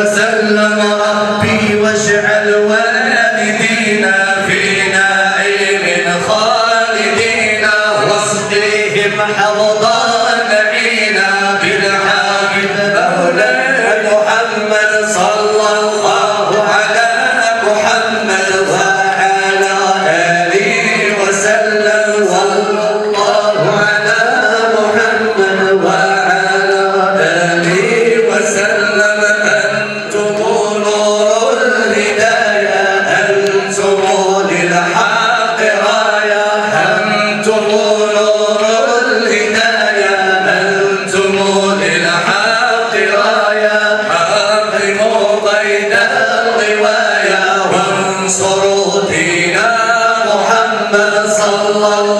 وسلم ربي واجعل والدينا في نعيم خالدين واسقيهم حوضا نعينا بالحق. مولى محمد صلى Allah